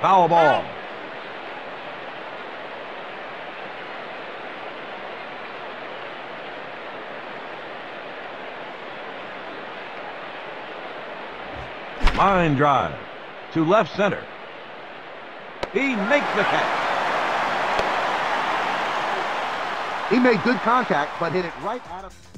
Foul ball. Line drive to left center. He makes the catch. He made good contact, but hit it right out of...